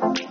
Bye.